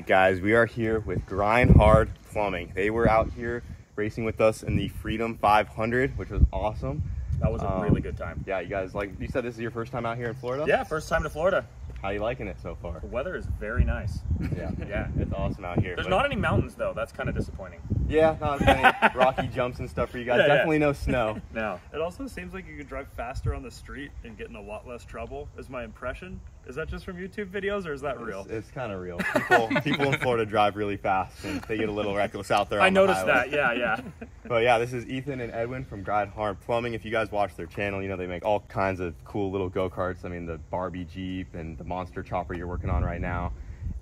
right, guys, we are here with Grind Hard Plumbing. They were out here racing with us in the Freedom 500, which was awesome. That was a Um, really good time. Yeah, you guys like you said this is your first time out here in Florida. Yeah, first time to Florida. How are you liking it so far? The weather is very nice. Yeah, Yeah. it's awesome out here. There's but- not any mountains though. That's kind of disappointing. Yeah, not as many rocky jumps and stuff for you guys. Yeah, yeah. Definitely no snow. No. It also seems like you could drive faster on the street and get in a lot less trouble, is my impression. Is that just from YouTube videos or is that real? It's, it's kind of real. People, people in Florida drive really fast and they get a little reckless out there. I on the noticed highway. that. Yeah, yeah. But yeah, this is Ethan and Edwin from Grind Hard Plumbing. If you guys watch their channel, you know they make all kinds of cool little go karts. I mean, the Barbie Jeep and the Monster Chopper you're working on right now.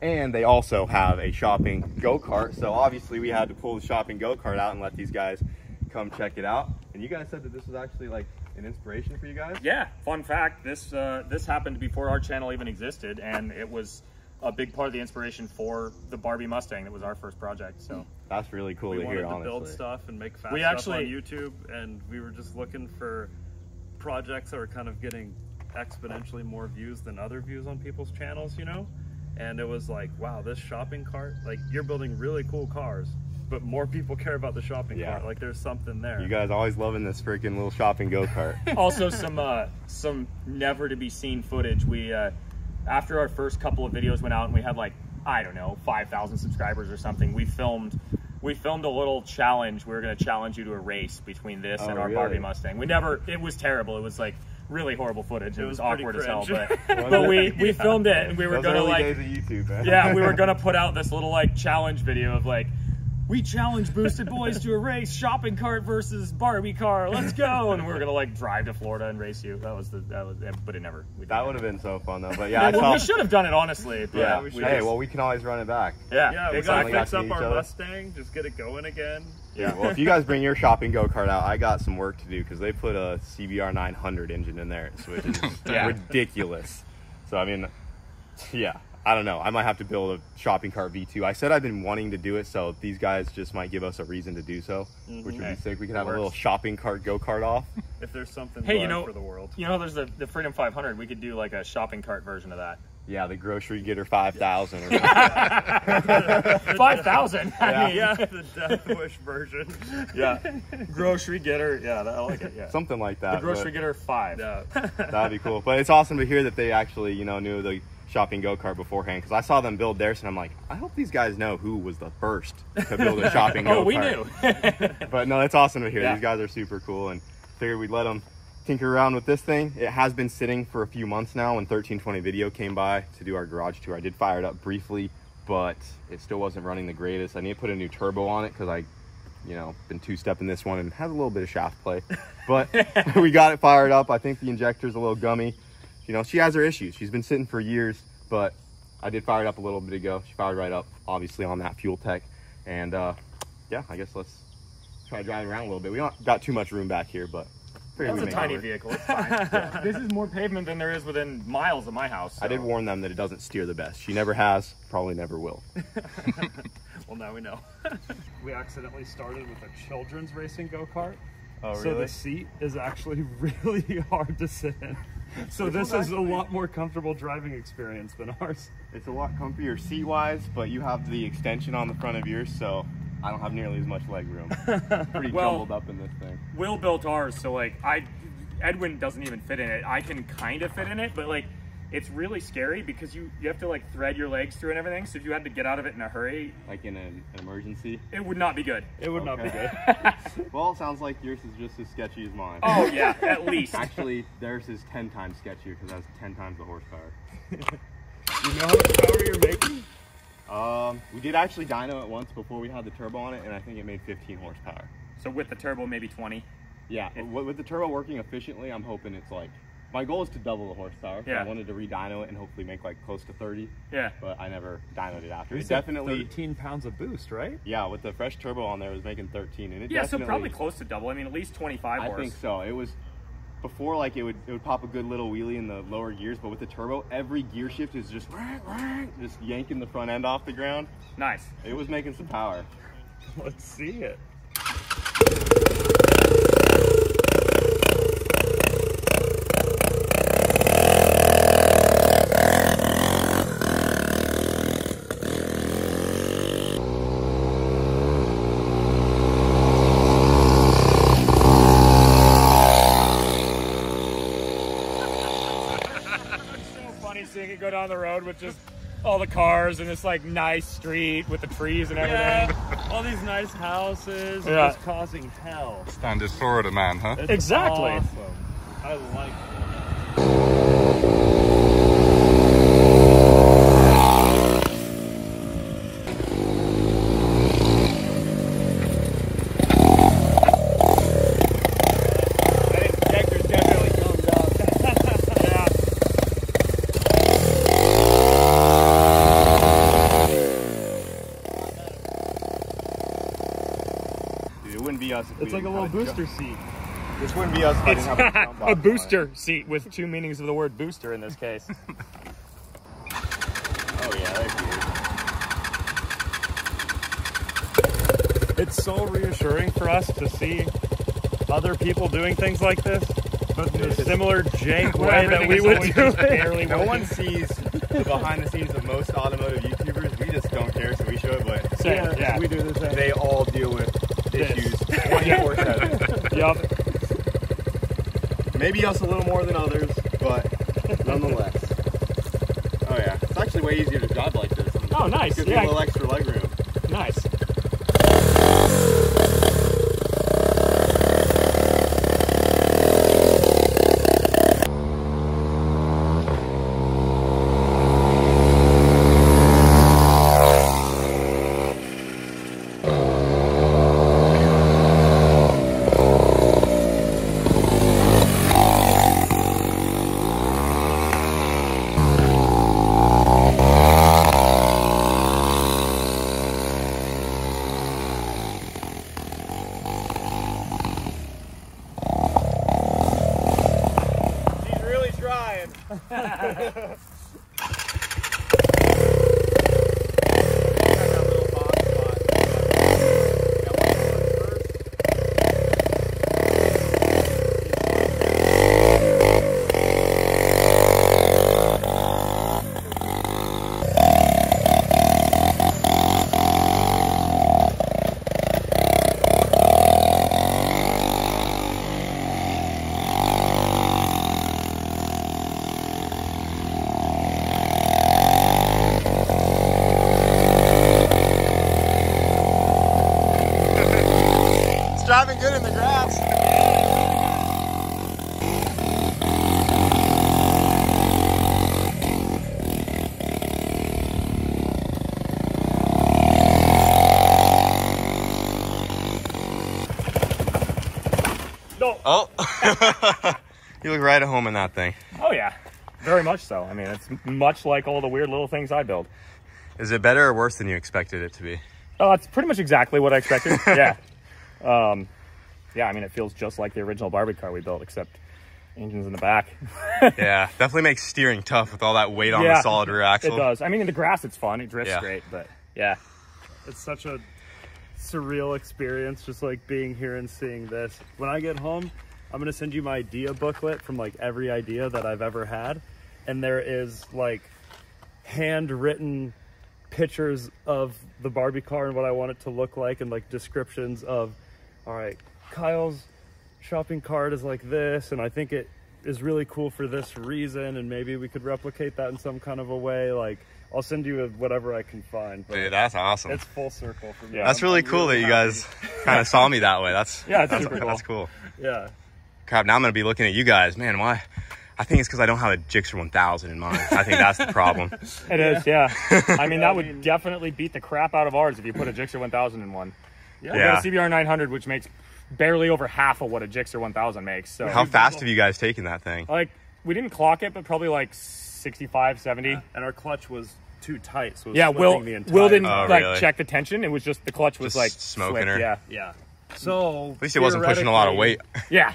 And they also have a shopping go kart. So obviously, we had to pull the shopping go kart out and let these guys come check it out. And you guys said that this was actually like an inspiration for you guys. Yeah. Fun fact: this uh, this happened before our channel even existed, and it was a big part of the inspiration for the Barbie Mustang. That was our first project. So That's really cool we to wanted hear, to honestly. build stuff and make fast We stuff actually- on YouTube, and we were just looking for projects that were kind of getting exponentially more views than other views on people's channels, you know? And it was like, wow, this shopping cart, like you're building really cool cars, but more people care about the shopping Yeah. cart. Like there's something there. You guys always loving this freaking little shopping go kart. also some uh, some never to be seen footage. We uh, after our first couple of videos went out and we had like I don't know five thousand subscribers or something. We filmed we filmed a little challenge. We were going to challenge you to a race between this Oh, and our really? Barbie Mustang. We never. It was terrible. It was like really horrible footage. It, It was, was pretty awkward as hell. But, but we we filmed it and we were Those going to early like days of YouTube, man. yeah, we were gonna put out this little like challenge video of like, we challenge Boosted Boiz to a race, shopping cart versus Barbie car. Let's go! And we are gonna like drive to Florida and race you. That was the that was, but it never. We That would have been so fun though. But yeah, I well, saw. we should have done it honestly. But Yeah. we should. hey, well, we can always run it back. yeah, yeah, we gotta fix Got up our other. Mustang, just get it going again. yeah. Well, if you guys bring your shopping go kart out, I got some work to do because they put a CBR 900 engine in there, which is Yeah. ridiculous. So I mean, yeah, I don't know. I might have to build a shopping cart V2. I said I've been wanting to do it, so these guys just might give us a reason to do so, mm-hmm. which would be sick. We could have a little shopping cart go kart off. If there's something Hey, you know- for the world. You know, there's the the Freedom 500. We could do like a shopping cart version of that. Yeah, the grocery getter 5000. Or Five thousand. I mean, Yeah, the Death Wish version. yeah. Grocery getter. Yeah, that, I like it. Yeah. something like that. the grocery getter five. Yeah. That'd be cool. But it's awesome to hear that they actually, you know, knew the shopping go kart beforehand because I saw them build theirs and I'm like, I hope these guys know who was the first to build a shopping go kart. Oh, we knew. But no, that's awesome to hear. Yeah. These guys are super cool and figured we'd let them tinker around with this thing. It has been sitting for a few months now when 1320 video came by to do our garage tour. I did fire it up briefly, but it still wasn't running the greatest. I need to put a new turbo on it because I, you know, been two-stepping this one and has a little bit of shaft play. But we got it fired up. I think the injector's a little gummy. You know, she has her issues. She's been sitting for years, but I did fire it up a little bit ago. She fired right up, obviously, on that FuelTech. And uh, yeah, I guess let's try driving around a little bit. We don't got too much room back here, but figured That's a tiny it vehicle. It's fine. This is more pavement than there is within miles of my house. I did warn them that it doesn't steer the best. She never has, probably never will. Well, now we know. we accidentally started with a children's racing go kart. Oh, So the seat is actually really hard to sit in. So this is a lot more comfortable driving experience than ours. It's a lot comfier seat wise, but you have the extension on the front of yours, so I don't have nearly as much leg room. Pretty Well- jumbled up in this thing. Will built ours, so like I, Edwin doesn't even fit in it. I can kind of fit in it, but like it's really scary because you you have to like thread your legs through and everything. So if you had to get out of it in a hurry, Like in an, an emergency. it would not be good. It would not be good. Well, it sounds like yours is just as sketchy as mine. Oh yeah, at least. Actually, theirs is 10 times sketchier because that's 10 times the horsepower. You know how much power you're making? Um, we did actually dyno it once before we had the turbo on it, and I think it made 15 horsepower. So with the turbo, maybe twenty. Yeah, with, with the turbo working efficiently, I'm hoping it's like My goal is to double the horsepower. Yeah. I wanted to re-dyno it and hopefully make like close to 30, Yeah. but I never dynoed it after. It said definitely, 13 pounds of boost, right? yeah, with the fresh turbo on there, it was making 13, and it Yeah, so probably close to double. I mean, at least 25 I horse. think so. It was before like it would it would pop a good little wheelie in the lower gears, but with the turbo, every gear shift is just just yanking the front end off the ground. Nice. It was making some power. Let's see it. so funny seeing it go down the road with just all the cars and this like nice street with the trees and everything. Yeah, all these nice houses, Yeah. just causing hell. Standard Florida man, huh? It's Exactly. Awesome. I like it. I think Hector's definitely comes up. yeah. Dude, it wouldn't be us. It's like a little booster seat. This wouldn't be us if I didn't have a, jump a booster seat with two meanings of the word booster in this case. Oh yeah. It's so reassuring for us to see other people doing things like this, but in a similar jank way that we would do it. No one sees the behind the scenes of most automotive YouTubers. We just don't care, so we show it. But Same, yeah. we do the same. they all deal with Issues 24 7. Yup. Maybe us a little more than others, but nonetheless. Oh yeah, it's actually way easier to drive like this. Oh, nice. Gives Yeah. a little extra leg room. Nice. In the grass. No. Oh, you look right at home in that thing. Oh yeah. Very much so. I mean, it's much like all the weird little things I build. Is it better or worse than you expected it to be? Oh, it's pretty much exactly what I expected. yeah. Um, yeah, I mean, it feels just like the original Barbie car we built, except engine's in the back. Yeah, definitely makes steering tough with all that weight on Yeah, the solid rear axle. It does. I mean, in the grass, it's fun. It drifts Yeah. great, but yeah. It's such a surreal experience just like being here and seeing this. When I get home, I'm gonna send you my idea booklet from like every idea that I've ever had. And there is like handwritten pictures of the Barbie car and what I want it to look like and like descriptions of all right, Kyle's shopping cart is like this and I think it is really cool for this reason and maybe we could replicate that in some kind of a way like I'll send you whatever I can find. but- Dude, that's awesome. it's full circle for me. that's I'm- really I'm cool that you guys kind of saw me that way. That's Yeah, that's, cool. that's cool. Yeah. Crap, now I'm gonna be looking at you guys. Man, why? I think it's because I don't have a Gixxer 1000 in mind. I think that's the problem. It is, yeah. I mean, that would definitely beat the crap out of ours if you put a Gixxer 1000 in one. Yeah. We Yeah. got a CBR 900, which makes barely over half of what a Gixxer 1000 makes. So, How fast have you guys taken that thing? like, we didn't clock it, but probably like 65, 70. Yeah, and our clutch was too tight, so it was yeah Will the entire- Will didn't Oh, like really? check the tension. It was just the clutch was Just like smoking slick, her. Yeah, Yeah. So At least it wasn't pushing a lot of weight. yeah.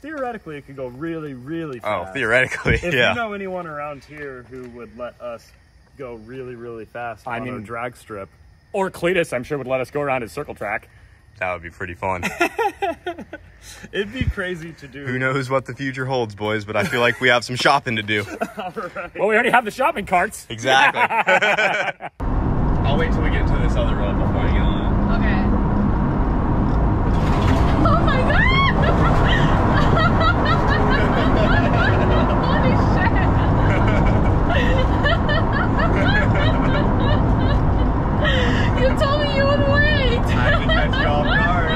Theoretically, it could go really, really fast. Oh, fast. theoretically, If yeah. you know anyone around here who would let us go really, really fast I on our mean- drag strip, Or Cletus, I'm sure would let us go around his circle track. That would be pretty fun. it'd be crazy to do. Who knows what the future holds, boys? But I feel like we have some shopping to do. Well, we already have the shopping carts. Exactly. I'll wait till we get to this other road before I get on. Okay. Oh my god! Holy shit! you told me you would wait! I had to catch you off guard.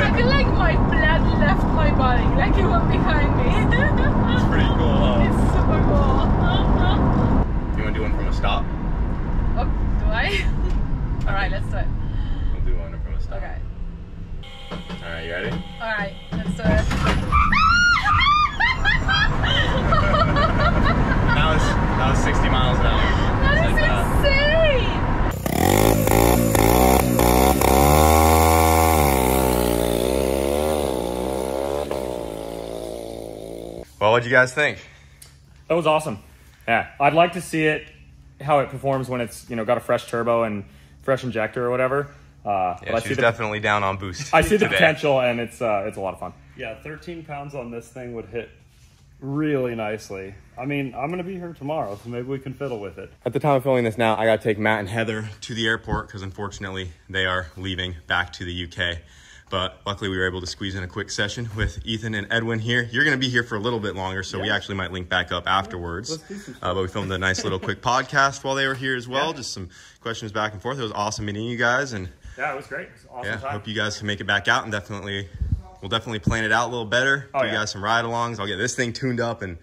I feel like my blood left my body, like it went behind me. It's pretty cool, huh? It's super cool. You want to do one from a stop? Oh, do I? Alright, let's do it. We'll do one from a stop. Okay. All right, you ready? Alright, let's do it. That was that was 60 miles an hour. That Just is like that. insane! Well, what'd you guys think? That was awesome. Yeah, I'd like to see it how it performs when it's you know got a fresh turbo and fresh injector or whatever. Uh, Yeah, but I see was the definitely down on boost. I see the today. potential and it's uh, it's a lot of fun. Yeah, 13 pounds on this thing would hit really nicely. I mean, I'm gonna be here tomorrow, so maybe we can fiddle with it. At the time of filming this now, I got to take Matt and Heather to the airport because unfortunately they are leaving back to the UK. But luckily we were able to squeeze in a quick session with Ethan and Edwin here. You're going to be here for a little bit longer, so we actually might link back up afterwards. let's do some Uh, but we filmed a nice little quick podcast while they were here as well. Just some questions back and forth. It was awesome meeting you guys, and Yeah, it was great. It was awesome yeah, time. hope you guys can make it back out and definitely we'll definitely plan it out a little better. Oh, Do you guys some ride-alongs. I'll get this thing tuned up, and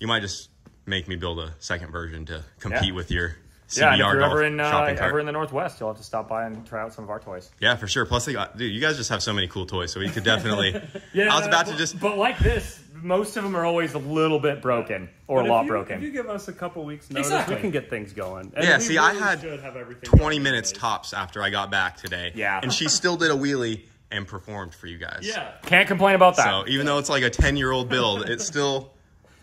you might just make me build a second version to compete Yeah. with your CBR yeah, and if you're golf ever in uh, ever in the Northwest, you'll have to stop by and try out some of our toys. Yeah, for sure. Plus, they got, dude, you guys just have so many cool toys, so we could definitely. Yeah, I was about to just. But like this, most of them are always a little bit broken or But a lot you, broken. If you give us a couple weeks notice, Exactly. we can get things going. And Yeah, we see, I had have 20 minutes today. tops after I got back today. Yeah. And she still did a wheelie and performed for you guys. Yeah. Can't complain about that. So even though it's like a 10 year old build, it still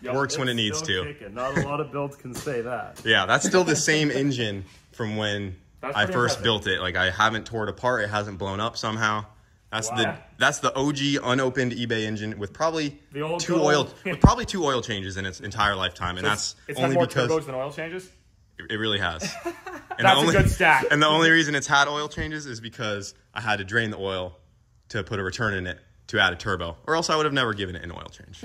Yep. works when it needs to. kicking. Not a lot of builds can say that. Yeah, that's still the same engine from when That's I first impressive. built it. Like I haven't tore it apart. It hasn't blown up somehow. That's the that's the OG unopened eBay engine with probably two oil with probably two oil changes in its entire lifetime, and that's it's only more because turbos than oil changes. it really has. And That's a good stat. And the only reason it's had oil changes is because I had to drain the oil to put a return in it to add a turbo, or else I would have never given it an oil change.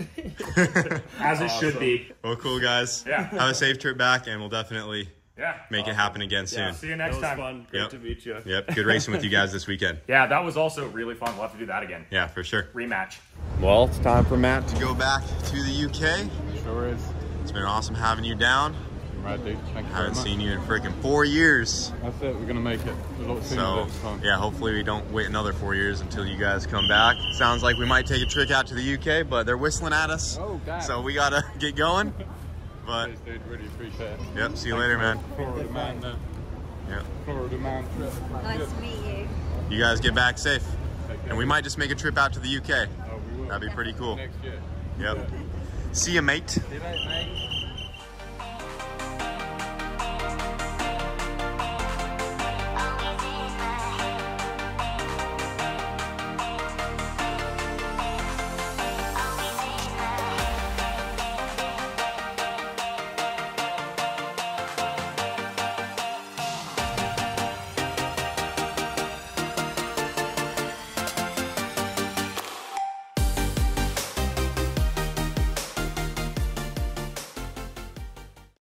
As it should be. well, cool guys. Yeah. Have a safe trip back, and we'll definitely Yeah. make it happen again soon. See you That next was time. fun. Great Yep. to meet you. Yep. Good racing with you guys this weekend. Yeah, that was also really fun. We'll have to do that again. Yeah, for sure. Rematch. Well, it's time for Matt to go back to the UK. Sure is. It's been awesome having you down. Right, dude. Thank you very Haven't much. seen you in freaking four years. That's it. We're gonna make it a lot sooner So, time. yeah, hopefully we don't wait another four years until you guys come back. Sounds like we might take a trip out to the UK, but they're whistling at us. Oh, damn. So we gotta get going. But, Thanks, dude. Really appreciate it. yep, see you later, man. Florida man. Uh, Yep. Florida man trip. Nice to meet you. You guys get back safe. And we might just make a trip out to the UK. Oh, we will. That'd be pretty cool. Next year. Yep. See you, mate. See you later, mate.